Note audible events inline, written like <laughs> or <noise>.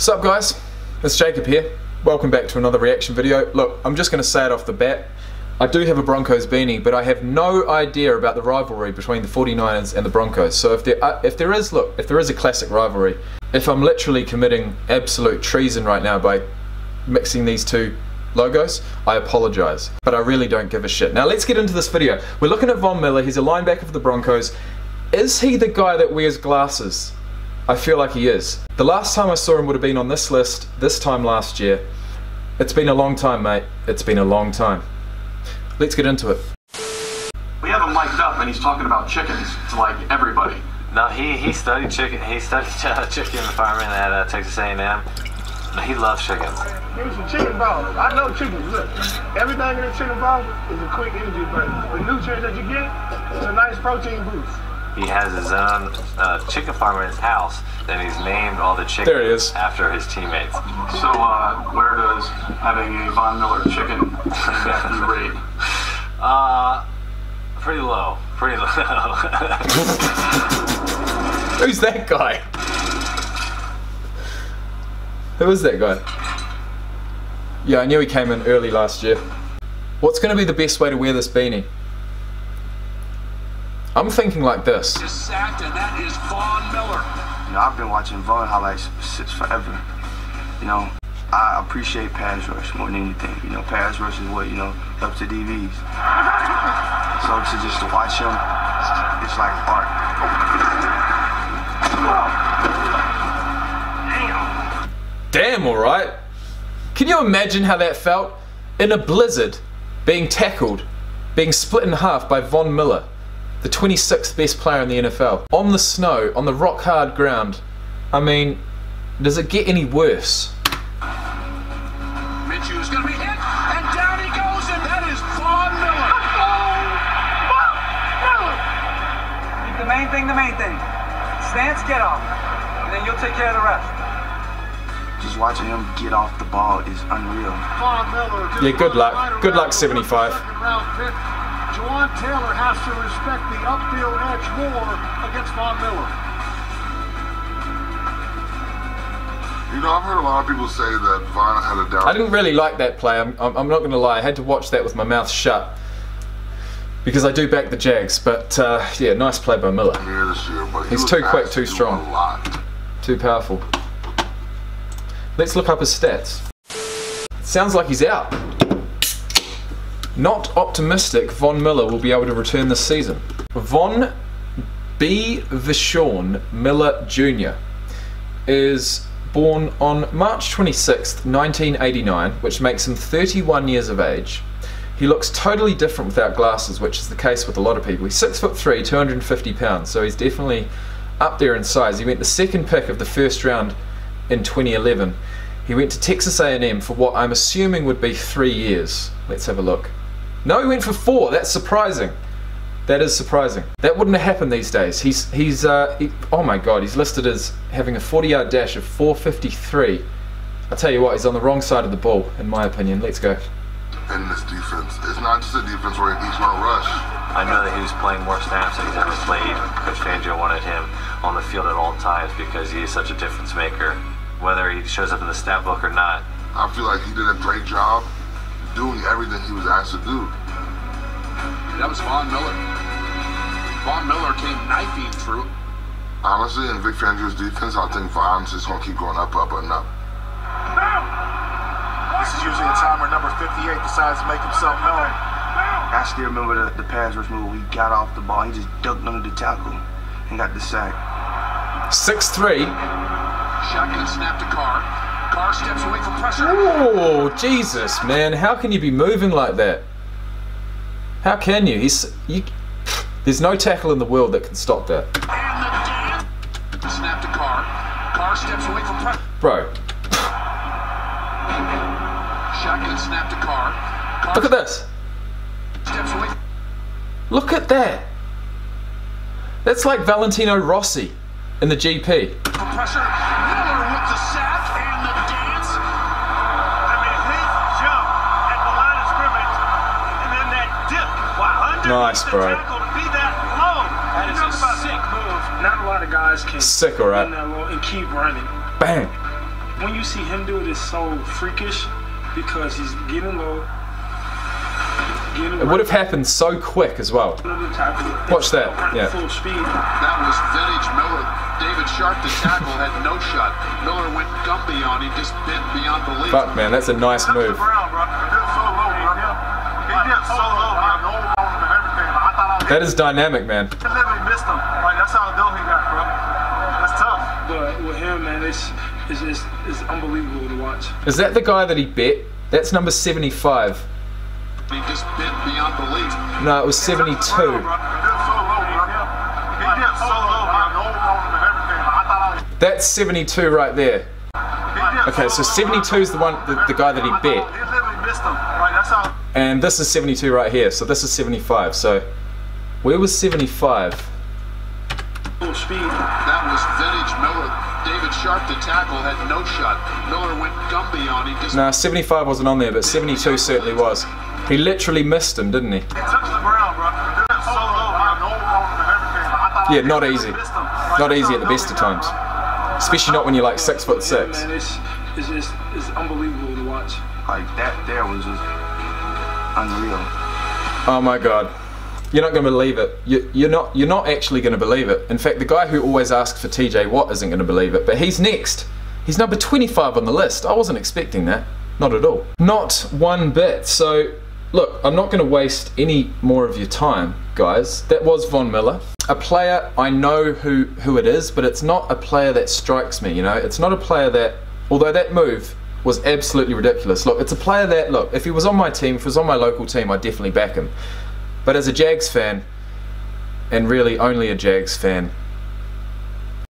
What's up guys? It's Jacob here. Welcome back to another reaction video. Look, I'm just going to say it off the bat. I do have a Broncos beanie, but I have no idea about the rivalry between the 49ers and the Broncos. So if there, uh, if there is, look, if there is a classic rivalry, if I'm literally committing absolute treason right now by mixing these two logos, I apologize. But I really don't give a shit. Now let's get into this video. We're looking at Von Miller, he's a linebacker for the Broncos. Is he the guy that wears glasses? I feel like he is. The last time I saw him would have been on this list, this time last year. It's been a long time, mate. It's been a long time. Let's get into it. We have him mic'd up and he's talking about chickens to like everybody. No, he, he studied chicken. He studied <laughs> uh, chicken farming at uh, Texas A&M. He loves chickens. Here's some chicken balls. I know chickens. Look, everything in a chicken ball is a quick energy burn. The nutrients that you get is a nice protein boost. He has his own uh, chicken farm in his house, and he's named all the chickens There it is. after his teammates. So uh, where does having a Von Miller chicken that you rate? Uh, pretty low. Pretty <laughs> low. <laughs> Who's that guy? Who is that guy? Yeah, I knew he came in early last year. What's going to be the best way to wear this beanie? I'm thinking like this. is sacked, and that is Von Miller. You know, I've been watching Vaughn highlights since forever. You know, I appreciate pass rush more than anything. You know, pass rush is what, you know, up to DVs. So to just to watch him, it's like art. Damn, alright. Can you imagine how that felt? In a blizzard, being tackled, being split in half by Von Miller, the 26th best player in the NFL, on the snow, on the rock hard ground. I mean, does it get any worse? Minshew is going to be hit, and down he goes, and that is Von Miller. Keep the main thing the main thing. Stance, get off. And then you'll take care of the rest. Just watching him get off the ball is unreal. Von Miller. Yeah, good luck. Good luck, 75. Second round pick. Jawaan Taylor has to respect the upfield edge more against Von Miller. You know, I've heard a lot of people say that Von had a down. I didn't really like that play, I'm, I'm I'm not going to lie. I had to watch that with my mouth shut. Because I do back the Jags, but uh, yeah, nice play by Miller. year, but he He's too quick, too strong. Too powerful. Let's look up his stats. Sounds like he's out. Not optimistic Von Miller will be able to return this season. Von B. Vishorn Miller Jr. is born on March 26th, 1989, which makes him 31 years of age. He looks totally different without glasses, which is the case with a lot of people. He's 6 foot 3, 250 pounds, so he's definitely up there in size. He went the second pick of the first round in 2011. He went to Texas A&M for what I'm assuming would be three years. Let's have a look. No, he went for four. That's surprising. That is surprising. That wouldn't have happened these days. He's he's uh, he, oh my god, he's listed as having a 40-yard dash of 453. I tell you what, he's on the wrong side of the ball, in my opinion. Let's go. in this defense. It's not just a defense where he's going to rush. I know that he was playing more snaps than he's ever played. Coach Fangio wanted him on the field at all times because he is such a difference maker, whether he shows up in the stat book or not. I feel like he did a great job doing everything he was asked to do. That was Von Miller. Von Miller came knifing through. Honestly, in Vic Fangio's defense, I think Von's just going to keep going up, up, and up. This is usually a time where number 58 decides to make himself known. I still remember the, the pass rush move. He got off the ball. He just ducked under the tackle and got the sack. 6-3. Shotgun snapped to Carr. Steps away from pressure. Oh, Jesus, man. How can you be moving like that? How can you? He's you, There's no tackle in the world that can stop that. Snap steps away from pressure. Bro, Shotgun snap look at this. steps away Look at that. That's like Valentino Rossi in the GP. Nice, bro. tackle to that low. That is a sick move. Not a lot of guys can Sick, alright. that low and keep running. Bang. when you see him do it, it's so freakish because he's getting low. Getting It would have happened so quick as well. Watch that, yeah. Full speed. That was vintage Miller. David Sharpe to tackle had no shot. Miller went Gumby on him, just bent beyond belief. Fuck man, that's a nice move. That is dynamic, man. that's tough But with him, man, it's it's, it's, it's unbelievable to watch. Is that the guy that he bet? That's number 75. He just bent beyond belief. No, it was 72. That's 72 right there. Okay, so 72 is the one, the, the guy that he bet, and this is 72 right here. So this is 75. So where was 75? Full speed. That was vintage Miller. David Sharpe to tackle had no shot. Miller went Gumby on him, just No, 75 wasn't on there, but 72 certainly was. He literally missed him, didn't he? Yeah, not easy. Not easy at the best of times. Especially not when you're like six foot six. Man, it's, it's, it's, it's unbelievable to watch. Like that there was just unreal. Oh my god. You're not going to believe it. You, you're not. You're not actually going to believe it. In fact, the guy who always asks for TJ Watt isn't going to believe it. But he's next. He's number 25 on the list. I wasn't expecting that. Not at all. Not one bit. So, look, I'm not going to waste any more of your time, guys. That was Von Miller. A player I know who who it is, but it's not a player that strikes me. You know, it's not a player that. Although that move was absolutely ridiculous. Look, it's a player that look. If he was on my team, if he was on my local team, I'd definitely back him. But as a Jags fan, and really only a Jags fan,